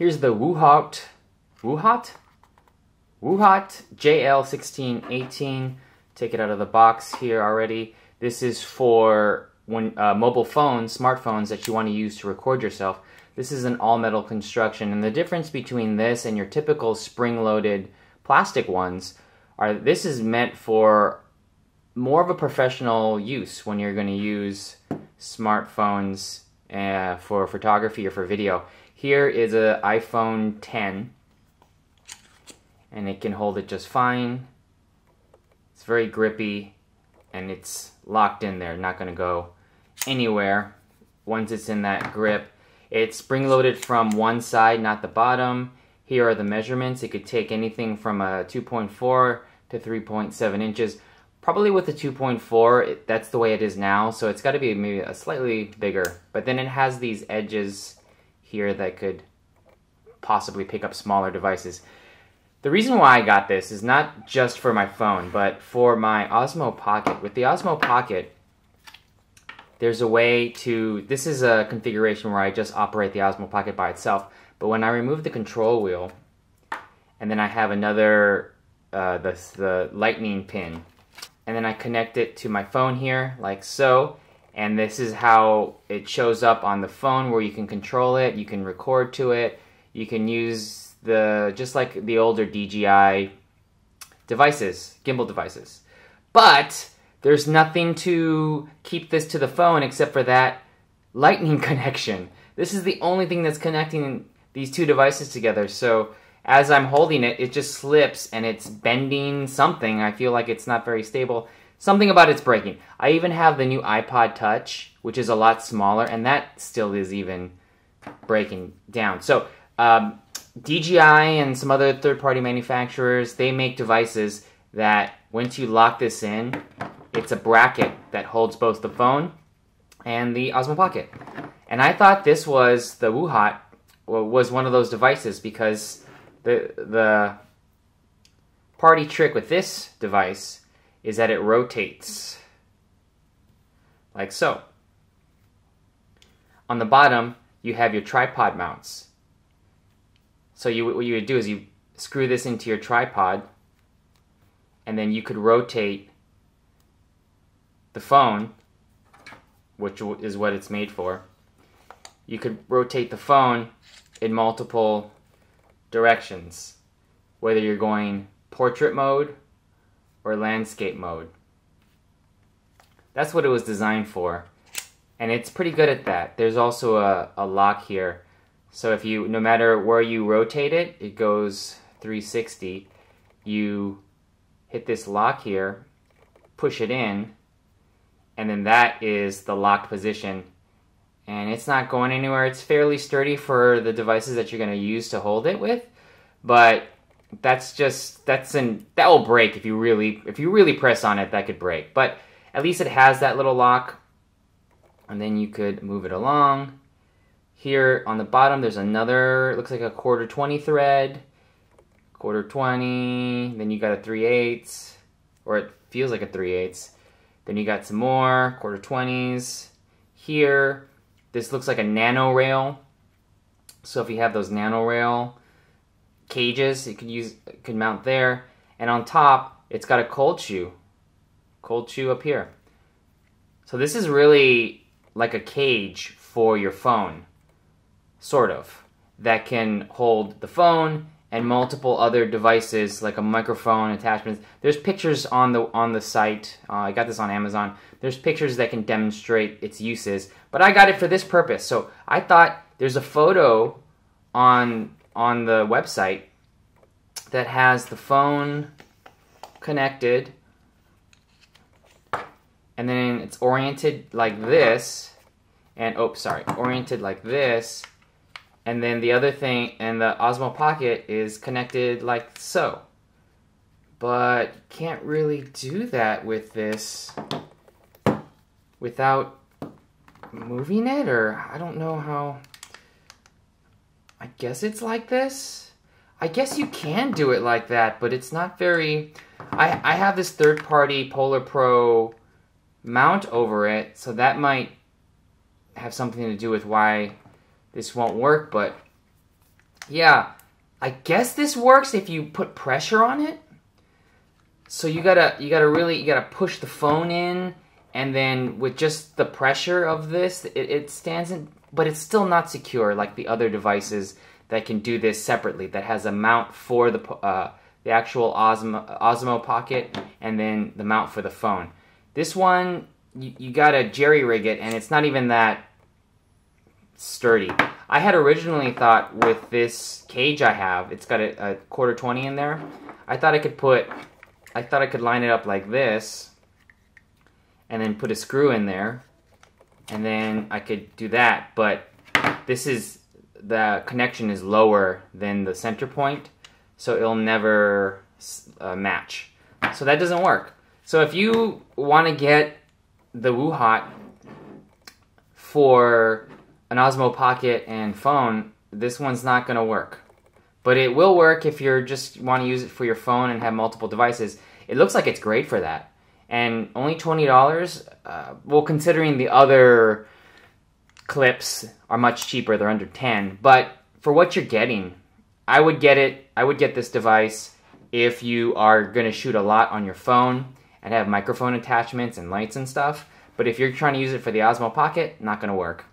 Here's the Woohot, Woohot, Woohot JL1618. Take it out of the box here already. This is for when uh, mobile phones, smartphones that you want to use to record yourself. This is an all metal construction, and the difference between this and your typical spring loaded plastic ones are this is meant for more of a professional use when you're going to use smartphones uh, for photography or for video. Here is an iPhone 10 and it can hold it just fine. It's very grippy and it's locked in there, not going to go anywhere once it's in that grip. It's spring loaded from one side, not the bottom. Here are the measurements. It could take anything from a 2.4 to 3.7 inches. Probably with the 2.4, that's the way it is now, so it's got to be maybe a slightly bigger. But then it has these edges here that could possibly pick up smaller devices. The reason why I got this is not just for my phone, but for my Osmo Pocket. With the Osmo Pocket, there's a way to, this is a configuration where I just operate the Osmo Pocket by itself, but when I remove the control wheel, and then I have another, uh, the, the lightning pin, and then I connect it to my phone here, like so, and this is how it shows up on the phone where you can control it, you can record to it, you can use the, just like the older DJI devices, gimbal devices. But there's nothing to keep this to the phone except for that lightning connection. This is the only thing that's connecting these two devices together. So as I'm holding it, it just slips and it's bending something. I feel like it's not very stable. Something about it's breaking. I even have the new iPod Touch, which is a lot smaller, and that still is even breaking down. So um, DJI and some other third-party manufacturers, they make devices that once you lock this in, it's a bracket that holds both the phone and the Osmo Pocket. And I thought this was the Woohot was one of those devices because the the party trick with this device is that it rotates like so. On the bottom, you have your tripod mounts. So you, what you would do is you screw this into your tripod, and then you could rotate the phone, which is what it's made for. You could rotate the phone in multiple directions, whether you're going portrait mode or landscape mode. That's what it was designed for. And it's pretty good at that. There's also a, a lock here. So if you, no matter where you rotate it, it goes 360. You hit this lock here, push it in, and then that is the locked position and it's not going anywhere. It's fairly sturdy for the devices that you're going to use to hold it with, but that's just that's an that will break if you really if you really press on it that could break. But at least it has that little lock, and then you could move it along. Here on the bottom, there's another looks like a quarter twenty thread, quarter twenty. Then you got a three eighths, or it feels like a three eighths. Then you got some more quarter twenties here this looks like a nano rail. So if you have those nano rail cages, you could use could mount there. And on top, it's got a cold shoe. Cold shoe up here. So this is really like a cage for your phone. Sort of. That can hold the phone and multiple other devices like a microphone attachments. There's pictures on the on the site. Uh, I got this on Amazon. There's pictures that can demonstrate its uses, but I got it for this purpose. So I thought there's a photo on on the website that has the phone connected and then it's oriented like this and oh sorry oriented like this and then the other thing, and the Osmo Pocket is connected like so. But can't really do that with this without moving it, or I don't know how. I guess it's like this. I guess you can do it like that, but it's not very. I, I have this third party Polar Pro mount over it, so that might have something to do with why this won't work, but yeah, I guess this works if you put pressure on it. So you gotta you gotta really you gotta push the phone in, and then with just the pressure of this, it, it stands in. But it's still not secure like the other devices that can do this separately. That has a mount for the uh, the actual Osmo Osmo Pocket, and then the mount for the phone. This one you, you gotta jerry rig it, and it's not even that sturdy. I had originally thought with this cage I have, it's got a, a, quarter 20 in there. I thought I could put, I thought I could line it up like this and then put a screw in there and then I could do that. But this is, the connection is lower than the center point, so it'll never uh, match. So that doesn't work. So if you want to get the Woohot for an Osmo Pocket and phone, this one's not going to work. But it will work if you just want to use it for your phone and have multiple devices. It looks like it's great for that. And only $20, uh, well, considering the other clips are much cheaper, they're under 10. But for what you're getting, I would get it, I would get this device if you are going to shoot a lot on your phone and have microphone attachments and lights and stuff. But if you're trying to use it for the Osmo Pocket, not going to work.